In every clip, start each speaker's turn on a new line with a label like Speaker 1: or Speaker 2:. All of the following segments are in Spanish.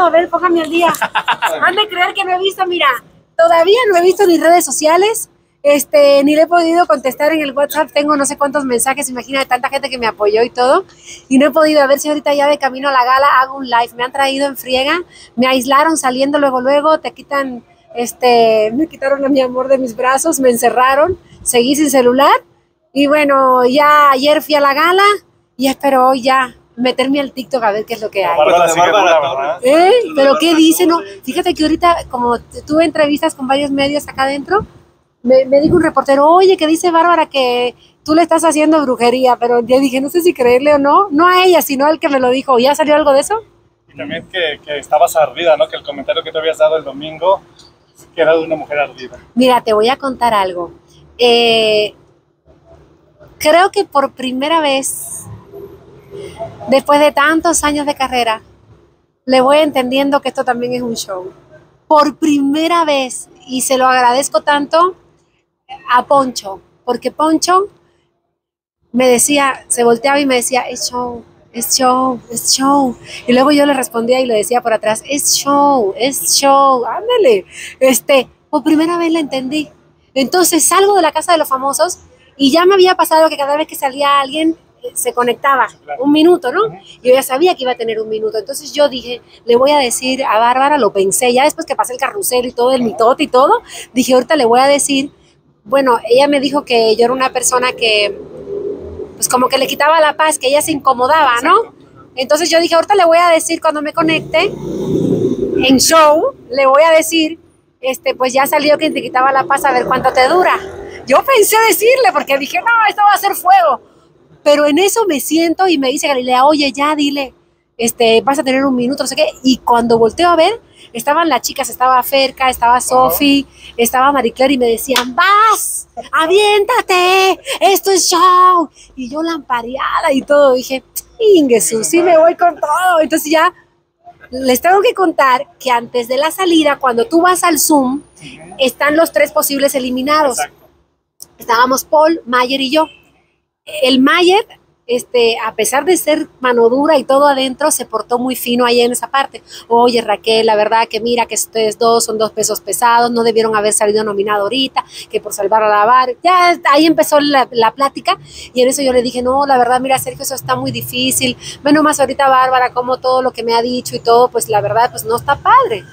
Speaker 1: A ver, póngame al día. Han de creer que no he visto, mira, todavía no he visto ni redes sociales, este, ni le he podido contestar en el WhatsApp. Tengo no sé cuántos mensajes, imagina tanta gente que me apoyó y todo. Y no he podido, a ver si ahorita ya de camino a la gala hago un live. Me han traído en friega, me aislaron saliendo luego, luego, te quitan, este, me quitaron a mi amor de mis brazos, me encerraron, seguí sin celular. Y bueno, ya ayer fui a la gala y espero hoy ya meterme al TikTok a ver qué es lo que hay.
Speaker 2: Bárbara dura, ¿verdad?
Speaker 1: ¿Eh? ¿Pero qué dice? No, fíjate que ahorita, como tuve entrevistas con varios medios acá adentro, me, me dijo un reportero, oye, que dice Bárbara que tú le estás haciendo brujería, pero ya dije, no sé si creerle o no, no a ella, sino al que me lo dijo. ¿Ya salió algo de eso?
Speaker 2: Y también que, que estabas ardida, ¿no? Que el comentario que te habías dado el domingo que era de una mujer ardida.
Speaker 1: Mira, te voy a contar algo. Eh, creo que por primera vez, después de tantos años de carrera, le voy entendiendo que esto también es un show. Por primera vez, y se lo agradezco tanto a Poncho, porque Poncho me decía, se volteaba y me decía, es show, es show, es show. Y luego yo le respondía y le decía por atrás, es show, es show, ándale. Este, por primera vez la entendí. Entonces salgo de la casa de los famosos y ya me había pasado que cada vez que salía alguien se conectaba un minuto, ¿no? Yo ya sabía que iba a tener un minuto. Entonces yo dije, le voy a decir a Bárbara, lo pensé, ya después que pasé el carrusel y todo, el mitote y todo, dije, ahorita le voy a decir, bueno, ella me dijo que yo era una persona que, pues como que le quitaba la paz, que ella se incomodaba, ¿no? Entonces yo dije, ahorita le voy a decir cuando me conecte en show, le voy a decir, este, pues ya salió que te quitaba la paz, a ver cuánto te dura. Yo pensé decirle, porque dije, no, esto va a ser fuego. Pero en eso me siento y me dice Galilea, oye, ya dile, este, vas a tener un minuto, no sé qué. Y cuando volteo a ver, estaban las chicas, estaba Ferca, estaba Sofi, estaba Marie Claire y me decían, vas, aviéntate, esto es show. Y yo lampareada y todo, dije, Ingesu, sí me voy con todo. Entonces ya les tengo que contar que antes de la salida, cuando tú vas al Zoom, están los tres posibles eliminados.
Speaker 2: Exacto.
Speaker 1: Estábamos Paul, Mayer y yo. El Mayer, este, a pesar de ser mano dura y todo adentro, se portó muy fino ahí en esa parte. Oye, Raquel, la verdad que mira que ustedes dos son dos pesos pesados, no debieron haber salido nominado ahorita, que por salvar a la bar. Ya ahí empezó la, la plática y en eso yo le dije, no, la verdad, mira, Sergio, eso está muy difícil. Menos más ahorita Bárbara, como todo lo que me ha dicho y todo, pues la verdad, pues no está padre.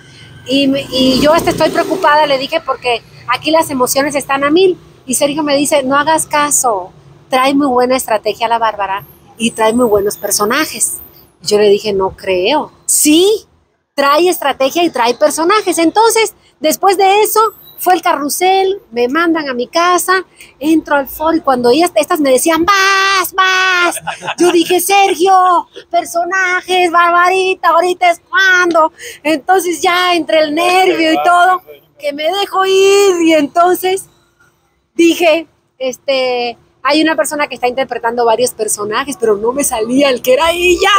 Speaker 1: Y, y yo hasta estoy preocupada, le dije, porque aquí las emociones están a mil. Y Sergio me dice, no hagas caso, trae muy buena estrategia la Bárbara y trae muy buenos personajes. Yo le dije, no creo. Sí, trae estrategia y trae personajes. Entonces, después de eso, fue el carrusel, me mandan a mi casa, entro al foro y cuando estas me decían, vas, vas, yo dije, Sergio, personajes, Barbarita, ahorita es cuando. Entonces ya entre el nervio y todo, que me dejo ir y entonces dije, este, hay una persona que está interpretando varios personajes, pero no me salía el que era ella.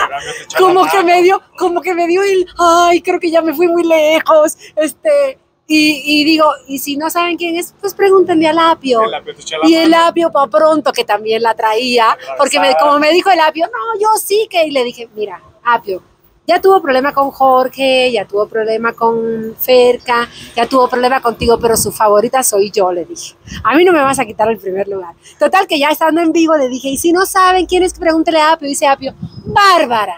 Speaker 1: Como que me dio, como que me dio el, ay, creo que ya me fui muy lejos, este, y, y digo, y si no saben quién es, pues pregúntenle al Apio.
Speaker 2: El apio
Speaker 1: Y el. Apio para pronto, que también la traía, porque me- como me dijo el Apio, no, yo sí que, y le dije, mira, Apio, ya tuvo problema con Jorge, ya tuvo problema con Ferca, ya tuvo problema contigo, pero su favorita soy yo, le dije. A mí no me vas a quitar el primer lugar. Total, que ya estando en vivo le dije, y si no saben quién es, pregúntele a Apio, dice Apio, Bárbara.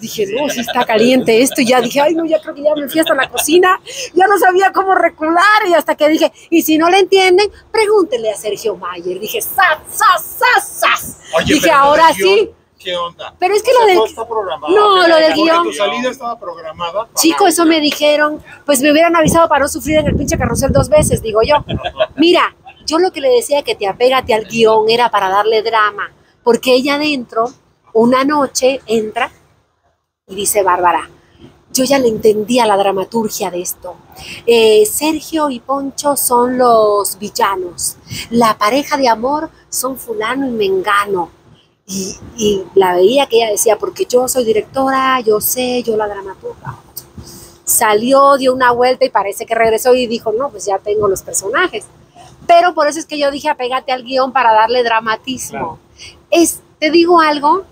Speaker 1: Dije, no, si está caliente esto, y ya dije, ay, no, ya creo que ya me fui hasta la cocina, ya no sabía cómo recular, y hasta que dije, y si no le entienden, pregúntenle a Sergio Mayer. Dije, ¡zas, zas, zas, zas!
Speaker 3: Oye,
Speaker 1: dije, ahora sí.
Speaker 3: ¿Qué onda?
Speaker 1: Pero es que
Speaker 3: O sea,
Speaker 1: lo del-
Speaker 3: está programado.
Speaker 1: No, lo del guion.
Speaker 3: Tu salida estaba programada.
Speaker 1: Chico, eso me dijeron, pues me hubieran avisado para no sufrir en el pinche carrusel dos veces, digo yo. Mira, yo lo que le decía que te apégate al guion era para darle drama, porque ella adentro, una noche, entra y dice Bárbara, yo ya le entendía la dramaturgia de esto. Eh, Sergio y Poncho son los villanos, la pareja de amor son fulano y mengano. Y, y la veía que ella decía, porque yo soy directora, yo sé, yo la dramaturga. Salió, dio una vuelta y parece que regresó y dijo, no, pues ya tengo los personajes. Pero por eso es que yo dije, apégate al guion para darle dramatismo. Es, te digo algo,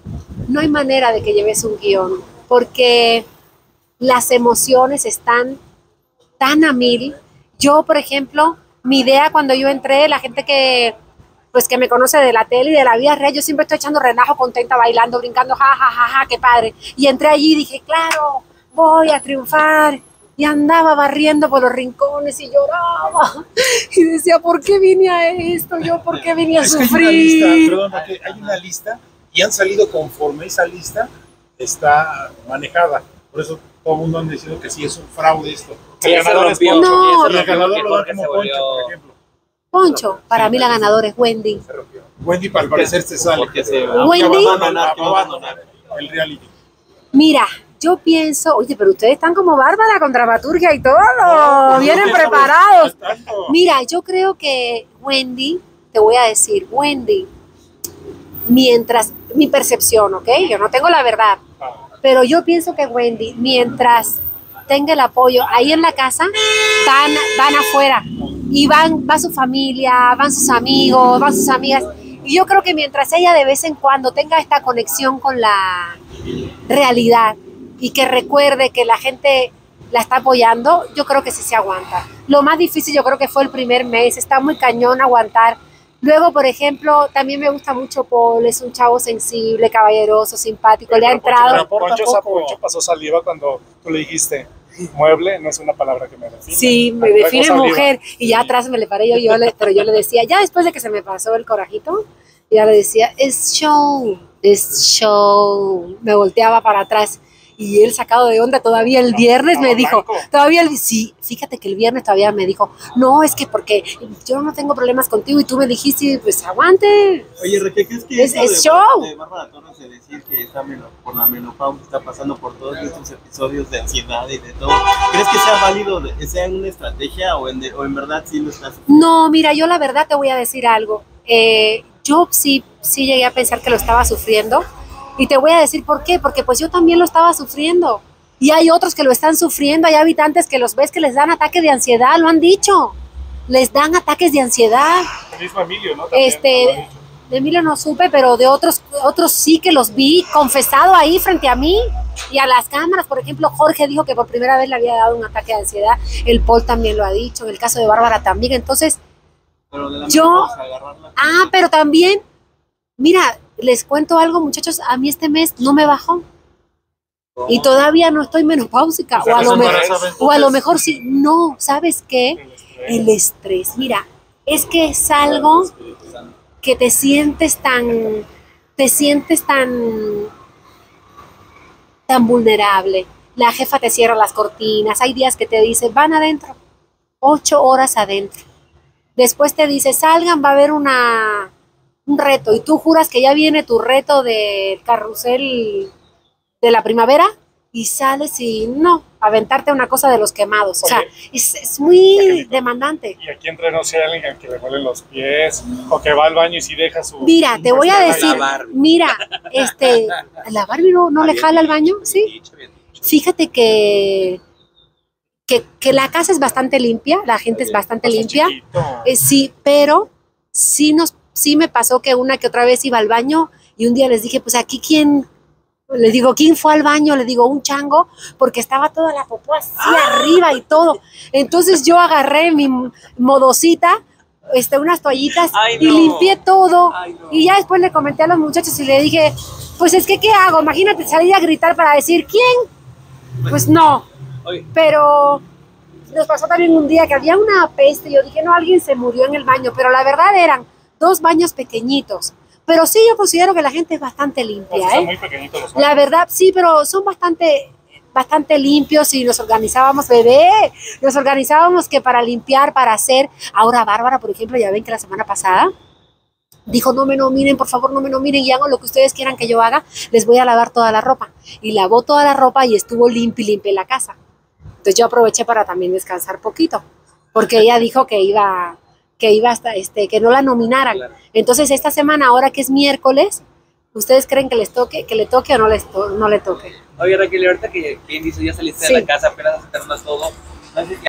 Speaker 1: no hay manera de que lleves un guion, porque las emociones están tan a mil. Yo, por ejemplo, mi idea cuando yo entré, la gente que pues que me conoce de la tele y de la vida real, yo siempre estoy echando relajo, contenta, bailando, brincando, ja, ja, ja, ja, qué padre. Y entré allí y dije, claro, voy a triunfar. Y andaba barriendo por los rincones y lloraba. Y decía, ¿por qué vine a esto? Yo, ¿por qué vine a
Speaker 3: Es que hay una lista,
Speaker 1: sufrir?
Speaker 3: perdón, hay una lista y han salido conforme esa lista está manejada. Por eso todo el mundo han decidido que sí es un fraude esto.
Speaker 2: El ganador es Poncho.
Speaker 1: No,
Speaker 3: el lo
Speaker 4: Jorge
Speaker 3: como Poncho, por ejemplo.
Speaker 1: Poncho, para mí la ganadora es Wendy.
Speaker 3: Wendy, para parecer, se sale.
Speaker 4: Se-
Speaker 1: Wendy-
Speaker 3: va a abandonar,
Speaker 4: abandonar,
Speaker 3: que va a abandonar el reality.
Speaker 1: Mira, yo pienso, oye, pero ustedes están como Bárbara con dramaturgia y todo,
Speaker 3: pues,
Speaker 1: vienen preparados. Mira, yo creo que Wendy, te voy a decir, Wendy, mientras, mi percepción, ¿ok? Yo no tengo la verdad,
Speaker 2: Ah,
Speaker 1: pero yo pienso que Wendy, mientras tenga el apoyo ahí en la casa, van, van afuera y van, va su familia, van sus amigos, van sus amigas. Y yo creo que mientras ella de vez en cuando tenga esta conexión con la realidad y que recuerde que la gente la está apoyando, yo creo que sí se aguanta. Lo más difícil yo creo que fue el primer mes, está muy cañón aguantar. Luego, por ejemplo, también me gusta mucho Paul, es un chavo sensible, caballeroso, simpático, le ha
Speaker 2: Poncho-
Speaker 1: entrado.
Speaker 2: Poncho,
Speaker 3: poco.
Speaker 2: Poncho pasó saliva cuando tú le dijiste mueble, no es una palabra que me define.
Speaker 1: Sí, me define mujer. Y ya atrás me le paré yo, yo le- pero yo le decía, ya después de que se me pasó el corajito, ya le decía, es show, es show. Me volteaba para atrás. Y él sacado de onda todavía el viernes me dijo, todavía el, sí, fíjate que el viernes todavía me dijo, no, es que porque yo no tengo problemas contigo y tú me dijiste, pues aguante.
Speaker 5: Oye, Raquel, ¿crees que
Speaker 1: Es- es
Speaker 5: de,
Speaker 1: show.
Speaker 5: de Bárbara Torres de decir que está por la menopausia, está pasando por todos estos episodios de ansiedad y de todo? ¿Crees que sea válido, de- sea una estrategia o en, de- o en verdad sí lo estás?
Speaker 1: No, mira, yo la verdad te voy a decir algo. Eh, yo sí, sí llegué a pensar que lo estaba sufriendo y te voy a decir por qué, porque pues yo también lo estaba sufriendo. Y hay otros que lo están sufriendo, hay habitantes que los ves que les dan ataques de ansiedad, lo han dicho. Les dan ataques de ansiedad.
Speaker 2: El mismo Emilio, ¿no? También,
Speaker 1: Este, de Emilio no supe, pero de otros, otros sí que los vi confesado ahí frente a mí y a las cámaras. Por ejemplo, Jorge dijo que por primera vez le había dado un ataque de ansiedad. El Paul también lo ha dicho, en el caso de Bárbara también. Entonces,
Speaker 5: Pero de la
Speaker 1: Yo-. Ah, pero también, mira, les cuento algo, muchachos, a mí este mes no me bajó. Y todavía no estoy menopáusica. O a, lo mejor, o a lo mejor sí. No, ¿sabes qué?
Speaker 2: El estrés.
Speaker 1: El estrés. Mira, es que es algo que te sientes tan, te sientes tan, tan vulnerable. La jefa te cierra las cortinas. Hay días que te dice, van adentro. Ocho horas adentro. Después te dice, salgan, va a haber una, un reto. Y tú juras que ya viene tu reto del carrusel de la primavera y sales y no, aventarte una cosa de los quemados. O sea, es, es muy demandante.
Speaker 2: Y aquí entre no sé alguien al que le huelen los pies o que va al baño y si deja su.
Speaker 1: Mira, te voy a decir, mira, este, la Barbie no, no le jala al baño, ¿sí? Fíjate que, que, que la casa es bastante limpia, la gente es bastante limpia, eh, sí, pero sí, nos, sí me pasó que una que otra vez iba al baño y un día les dije, pues aquí quién, les digo, ¿quién fue al baño? Le digo, un chango, porque estaba toda la popó así arriba y todo. Entonces yo agarré mi modosita, este, unas toallitas
Speaker 4: Ay,
Speaker 1: y limpié todo.
Speaker 4: Ay, no.
Speaker 1: Y ya después le comenté a los muchachos y le dije, pues es que, ¿qué hago? Imagínate salir a gritar para decir, ¿quién? Pues no,
Speaker 4: Oye,
Speaker 1: pero nos pasó también un día que había una peste. Yo dije, no, alguien se murió en el baño, pero la verdad eran dos baños pequeñitos. Pero sí, yo considero que la gente es bastante
Speaker 2: Pues
Speaker 1: limpia,
Speaker 2: están
Speaker 1: ¿eh?
Speaker 2: muy pequeñitos los
Speaker 1: La
Speaker 2: baños.
Speaker 1: verdad, sí, pero son bastante bastante limpios y nos organizábamos, bebé, nos organizábamos que para limpiar, para hacer. Ahora Bárbara, por ejemplo, ya ven que la semana pasada dijo, no me nominen, por favor, no me nominen y hago lo que ustedes quieran que yo haga, les voy a lavar toda la ropa. Y lavó toda la ropa y estuvo limpia y limpia la casa. Entonces yo aproveché para también descansar poquito, porque ella dijo que iba que iba hasta este que no la nominaran.
Speaker 4: Claro.
Speaker 1: Entonces esta semana ahora que es miércoles, ¿ustedes creen que les toque que le toque o no les to- no le toque?
Speaker 4: oye Raquel, ahorita que, que dice ya saliste
Speaker 1: Sí.
Speaker 4: de la casa, apenas a terminas todo, no sé si